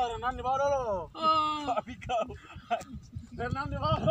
Hernán Navarro. Papi, cabrón. Hernán Navarro.